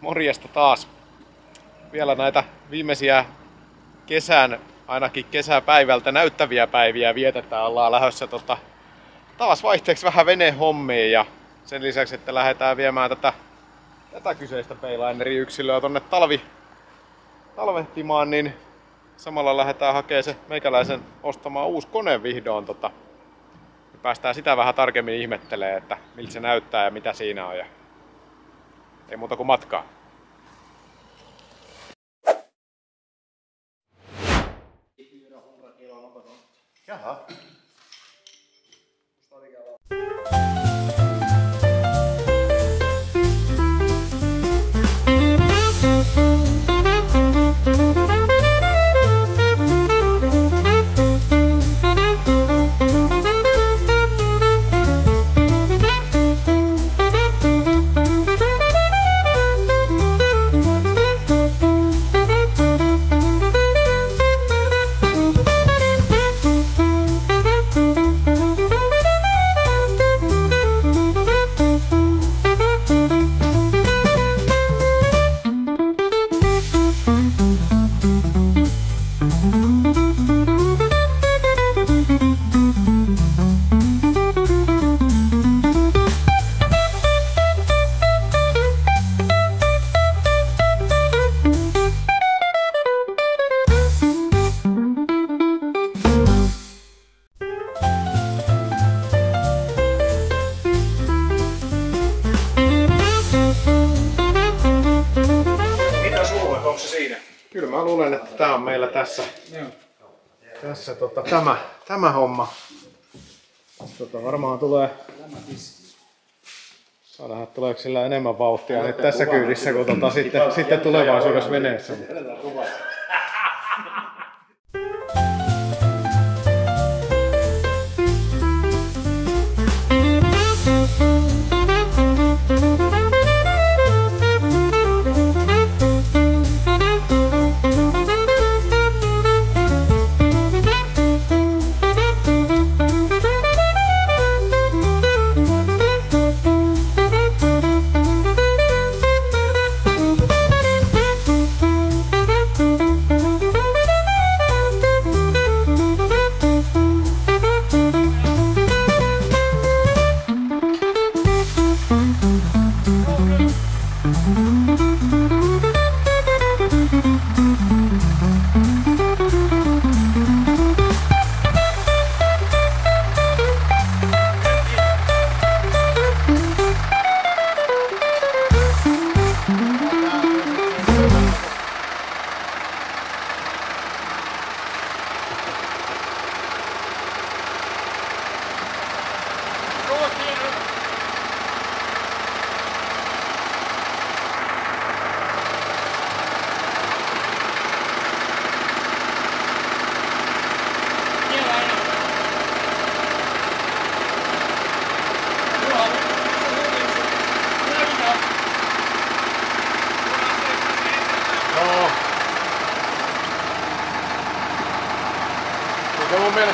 Morjesta taas. Vielä näitä viimeisiä kesän, ainakin kesäpäivältä näyttäviä päiviä vietetään. Ollaan lähdössä tota, taas vaihteeksi vähän venehommiin ja sen lisäksi, että lähdetään viemään tätä, tätä kyseistä Paylainerin yksilöä tonne talvi, talvehtimaan, niin samalla lähdetään hakemaan se meikäläisen ostamaan uusi kone vihdoin. Tota, päästään sitä vähän tarkemmin ihmettelemään, että miltä se näyttää ja mitä siinä on. Ja ei muuta kuin matkaa. Jaha. Tässä tota, tämä, tämä homma. Tota, varmaan tulee Saadaan, että tuleeko sillä enemmän vauhtia nyt tässä kyydissä kuin tota, sitten, sitten tulevaisuudessa veneessä.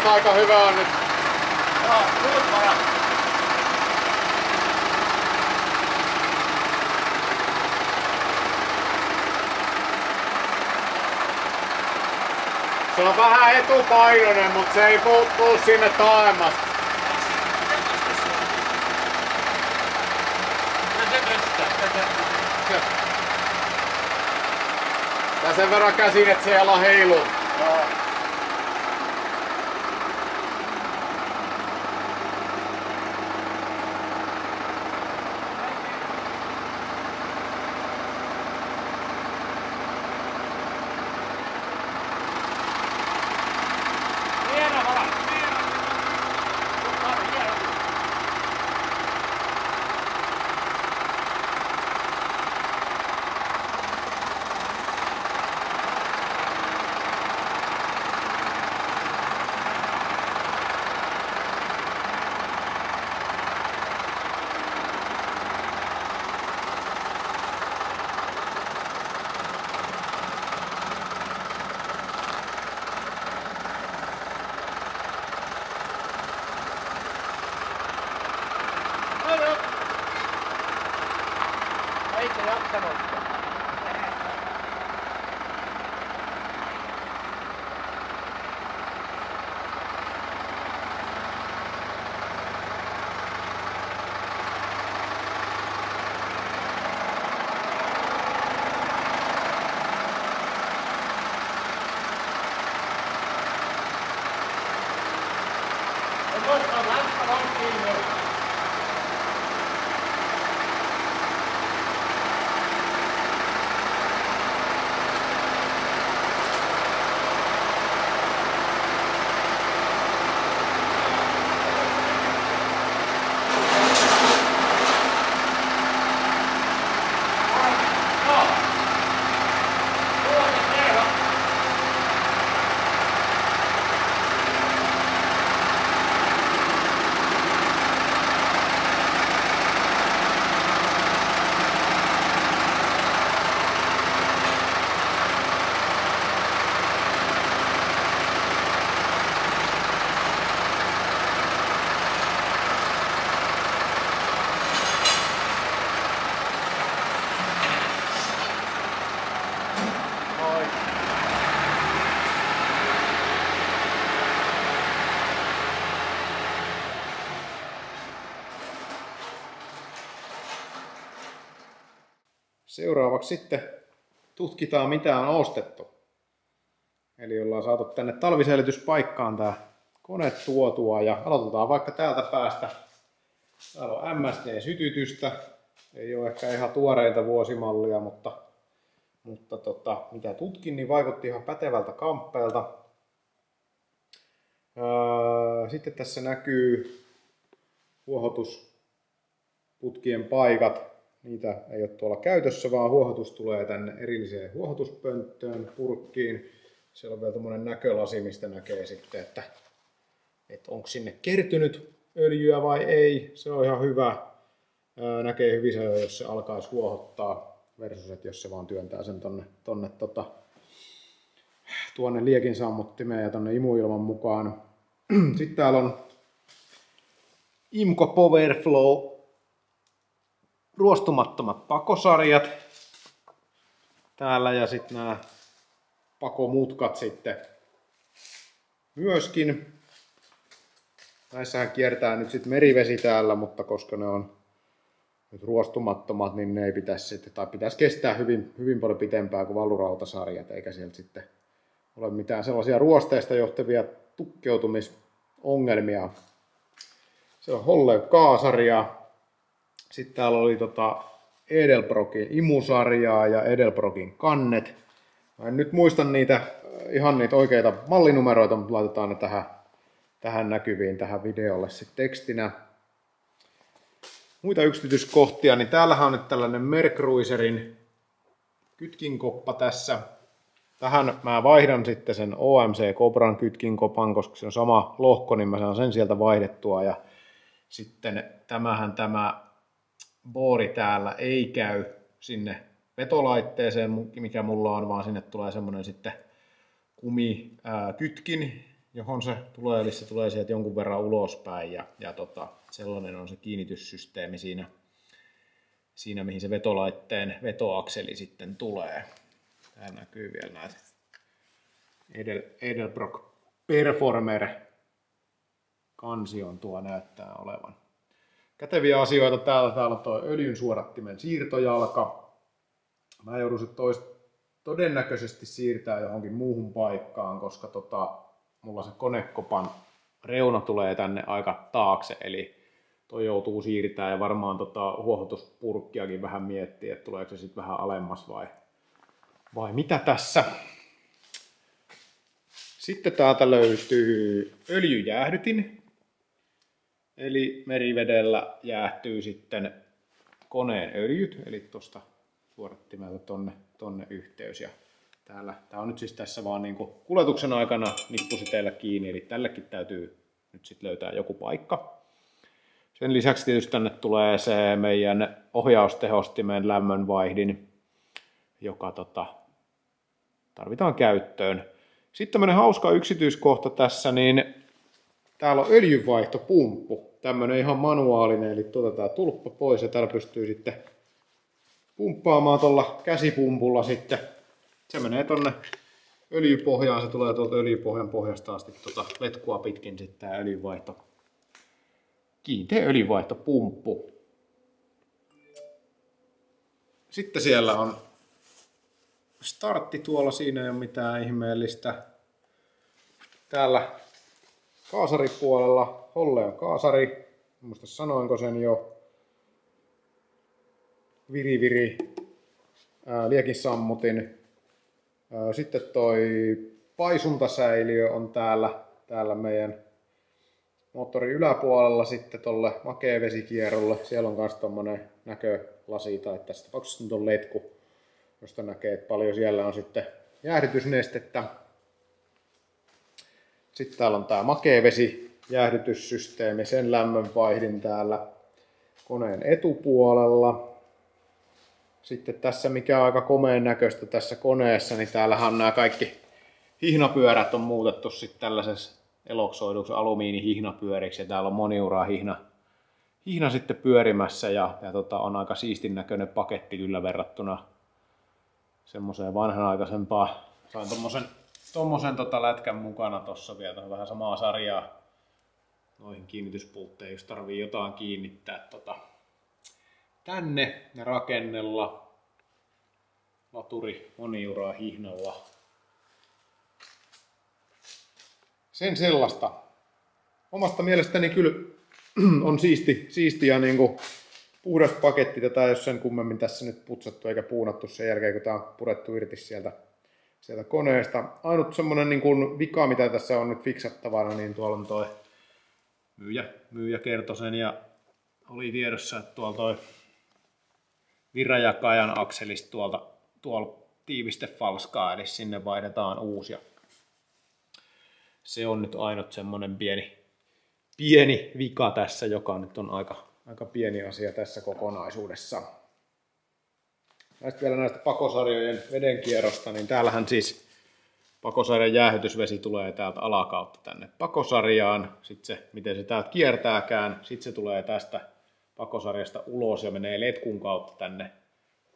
Mielestä aika hyvä on nyt. Se on vähän etupainoinen, mutta se ei tuu, tuu sinne taemmasta. Ja sen verran käsin, että se やったのですかご視聴ありがとうございました。Seuraavaksi sitten tutkitaan mitä on ostettu. Eli ollaan saatu tänne talvisäilytyspaikkaan tämä kone tuotua ja aloitetaan vaikka täältä päästä. Täällä on MSD-sytytystä. Ei ole ehkä ihan tuoreita vuosimallia, mutta, mutta tota, mitä tutkin, niin vaikutti ihan pätevältä kamppeelta. Öö, Sitten tässä näkyy huohotusputkien paikat. Niitä ei ole tuolla käytössä, vaan huohotus tulee tänne erilliseen huohotuspönttöön, purkkiin. Siellä on vielä tämmöinen näkölasi, mistä näkee sitten, että, että onko sinne kertynyt öljyä vai ei. Se on ihan hyvä. Näkee hyvin se, jos se alkaisi huohottaa versus, että jos se vaan työntää sen tonne, tonne tota, tuonne liekin sammuttimeen ja tonne imuilman mukaan. Sitten täällä on Imco Powerflow ruostumattomat pakosarjat täällä ja sitten nämä pakomutkat sitten myöskin. Näissähän kiertää nyt sitten merivesi täällä, mutta koska ne on nyt ruostumattomat, niin ne ei pitäisi sitten, tai pitäisi kestää hyvin, hyvin paljon pitempään kuin valurautasarjat, eikä sieltä sitten ole mitään sellaisia ruosteista johtavia tukkeutumisongelmia. Se on Holle Kaasarja. Sitten täällä oli tota Edelbrokin imusarjaa ja Edelbrokin kannet. Mä en nyt muista niitä, äh, ihan niitä oikeita mallinumeroita, mutta laitetaan ne tähän, tähän näkyviin tähän videolle sitten tekstinä. Muita yksityiskohtia, niin täällähän on nyt tällainen Mercruiserin kytkinkoppa tässä. Tähän mä vaihdan sitten sen OMC Cobran kytkinkopan, koska se on sama lohko, niin mä saan sen sieltä vaihdettua. Ja sitten tämähän tämä boori täällä ei käy sinne vetolaitteeseen, mikä mulla on, vaan sinne tulee semmoinen sitten kumikytkin, johon se tulee, eli se tulee sieltä jonkun verran ulospäin ja, ja tota, sellainen on se kiinnityssysteemi siinä, siinä, mihin se vetolaitteen vetoakseli sitten tulee. Täällä näkyy vielä näitä Edel, Edelbrock Performer kansion tuo näyttää olevan. Käteviä asioita täällä. Täällä on tuo öljyn suodattimen siirtojalka. Mä joudun se tois, todennäköisesti siirtää johonkin muuhun paikkaan, koska tota, mulla se konekopan reuna tulee tänne aika taakse, eli toi joutuu siirtää ja varmaan tota huohotuspurkkiakin vähän miettiä, että tuleeko se sitten vähän alemmas vai, vai mitä tässä. Sitten täältä löytyy öljyjäähdytin, eli merivedellä jäähtyy sitten koneen öljyt, eli tuosta suodattimelta tonne, tonne yhteys. Ja täällä, tää on nyt siis tässä vaan niin kuljetuksen aikana nippusiteillä kiinni, eli tällekin täytyy nyt sitten löytää joku paikka. Sen lisäksi tietysti tänne tulee se meidän ohjaustehostimen lämmönvaihdin, joka tota, tarvitaan käyttöön. Sitten tämmöinen hauska yksityiskohta tässä, niin täällä on öljynvaihtopumppu, tämmöinen ihan manuaalinen, eli tuotetaan tulppa pois ja täällä pystyy sitten pumppaamaan tuolla käsipumpulla sitten. Se menee tonne öljypohjaan, se tulee tuolta öljypohjan pohjasta asti tuota letkua pitkin sitten tää öljyvaihto. Kiinteä öljyvaihtopumppu. Sitten siellä on startti tuolla, siinä ei ole mitään ihmeellistä. Täällä kaasaripuolella, Holle on kaasari, muista sanoinko sen jo. Viri viri, ää, liekin sammutin. Ää, Sitten toi paisuntasäiliö on täällä, täällä meidän moottorin yläpuolella sitten tolle makeavesikierrolle. Siellä on myös tommonen näkölasi tai tässä tapauksessa nyt on letku, josta näkee, että paljon siellä on sitten jäähdytysnestettä. Sitten täällä on tää makeavesi jäähdytyssysteemi, sen lämmön vaihdin täällä koneen etupuolella. Sitten tässä, mikä on aika komeen näköistä tässä koneessa, niin täällähän nämä kaikki hihnapyörät on muutettu sitten tällaisessa eloksoiduksi alumiinihihnapyöriksi ja täällä on moniuraa hihna, hihna sitten pyörimässä ja, ja tota, on aika siistin näköinen paketti kyllä verrattuna semmoiseen vanhanaikaisempaan. Sain tommosen, tommosen tota lätkän mukana tossa vielä, vähän samaa sarjaa noihin kiinnityspultteihin, jos tarvii jotain kiinnittää tota, tänne ja rakennella. Laturi moniuraa hihnalla. Sen sellaista. Omasta mielestäni kyllä on siisti, siisti ja niin kuin puhdas paketti. Tätä ole sen kummemmin tässä nyt putsattu eikä puunattu sen jälkeen, kun tämä on purettu irti sieltä, sieltä koneesta. Ainut semmonen niin kuin vika, mitä tässä on nyt fiksattavana, niin tuolla on toi myyjä, myyjä kertoi sen ja oli tiedossa, että tuolla toi Vira ja Kajan akselista tuolta, tuolla tiiviste falskaa, eli sinne vaihdetaan uusia. Se on nyt ainut semmonen pieni, pieni vika tässä, joka nyt on aika, aika pieni asia tässä kokonaisuudessa. Näistä vielä näistä pakosarjojen vedenkierrosta, niin täällähän siis pakosarjan jäähytysvesi tulee täältä alakautta tänne pakosarjaan. Sitten se, miten se täältä kiertääkään, sitten se tulee tästä pakosarjasta ulos ja menee letkun kautta tänne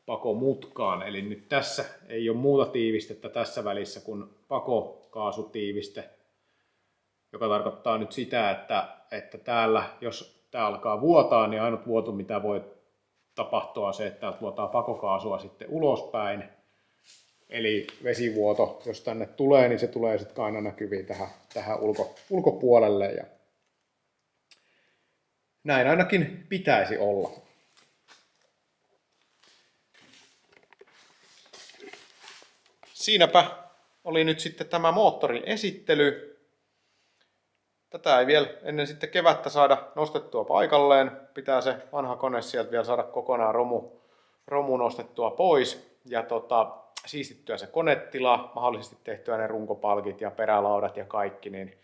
pakomutkaan. Eli nyt tässä ei ole muuta tiivistettä tässä välissä kuin pakokaasutiiviste, joka tarkoittaa nyt sitä, että, että täällä, jos tämä alkaa vuotaa, niin ainut vuoto, mitä voi tapahtua, se, että täältä vuotaa pakokaasua sitten ulospäin. Eli vesivuoto, jos tänne tulee, niin se tulee sitten aina näkyviin tähän, tähän ulko, ulkopuolelle. Ja näin ainakin pitäisi olla. Siinäpä oli nyt sitten tämä moottorin esittely. Tätä ei vielä ennen sitten kevättä saada nostettua paikalleen. Pitää se vanha kone sieltä vielä saada kokonaan romu, romu nostettua pois. Ja tota, siistittyä se konetila, mahdollisesti tehtyä ne runkopalkit ja perälaudat ja kaikki, niin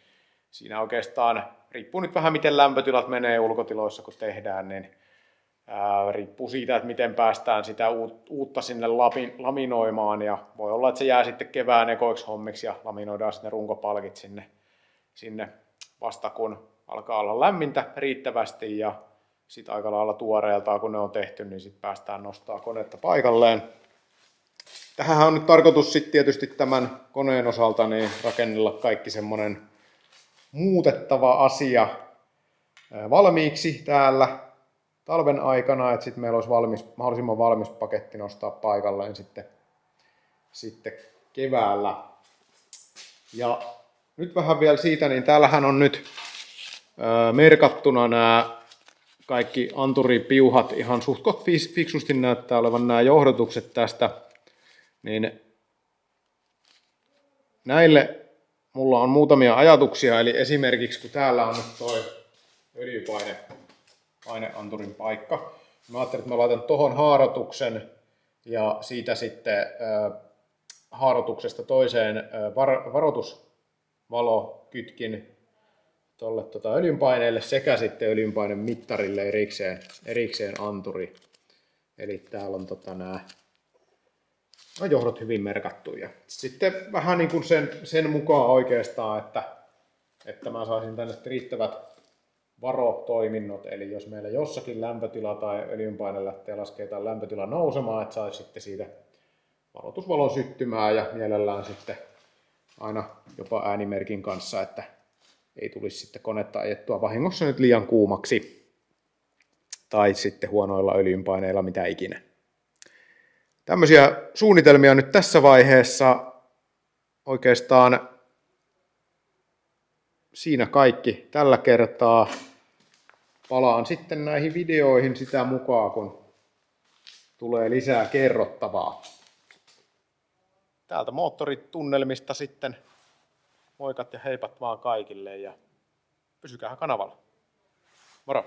siinä oikeastaan riippuu nyt vähän miten lämpötilat menee ulkotiloissa kun tehdään, niin ää, riippuu siitä, että miten päästään sitä uutta sinne lapin, laminoimaan ja voi olla, että se jää sitten kevään ekoiksi hommiksi ja laminoidaan sitten runkopalkit sinne, sinne vasta kun alkaa olla lämmintä riittävästi ja sitten aika lailla tuoreeltaan kun ne on tehty, niin sitten päästään nostaa konetta paikalleen. Tähän on nyt tarkoitus sitten tietysti tämän koneen osalta niin rakennella kaikki semmoinen muutettava asia valmiiksi täällä talven aikana, että sitten meillä olisi valmis, mahdollisimman valmis paketti nostaa paikalleen sitten, sitten keväällä. Ja nyt vähän vielä siitä, niin täällähän on nyt merkattuna nämä kaikki anturipiuhat ihan suht fiksusti näyttää olevan nämä johdotukset tästä. Niin näille mulla on muutamia ajatuksia, eli esimerkiksi kun täällä on nyt toi öljypaine paineanturin paikka, mä ajattelin, että mä laitan tuohon haarotuksen ja siitä sitten haarotuksesta toiseen var, varoitusvalo kytkin tuolle tota öljynpaineelle sekä sitten öljynpaineen mittarille erikseen, erikseen anturi. Eli täällä on tota nämä no, johdot hyvin merkattuja. Sitten vähän niin kuin sen, sen mukaan oikeastaan, että, että mä saisin tänne riittävät varotoiminnot, eli jos meillä jossakin lämpötila tai öljynpaine lähtee laskemaan lämpötila nousemaan, että saisi sitten siitä varoitusvalon syttymää ja mielellään sitten aina jopa äänimerkin kanssa, että ei tulisi sitten konetta ajettua vahingossa nyt liian kuumaksi tai sitten huonoilla öljynpaineilla, mitä ikinä. Tämmöisiä suunnitelmia nyt tässä vaiheessa oikeastaan siinä kaikki tällä kertaa. Palaan sitten näihin videoihin sitä mukaan, kun tulee lisää kerrottavaa. Täältä moottoritunnelmista sitten moikat ja heipat vaan kaikille ja pysykää kanavalla. Moro!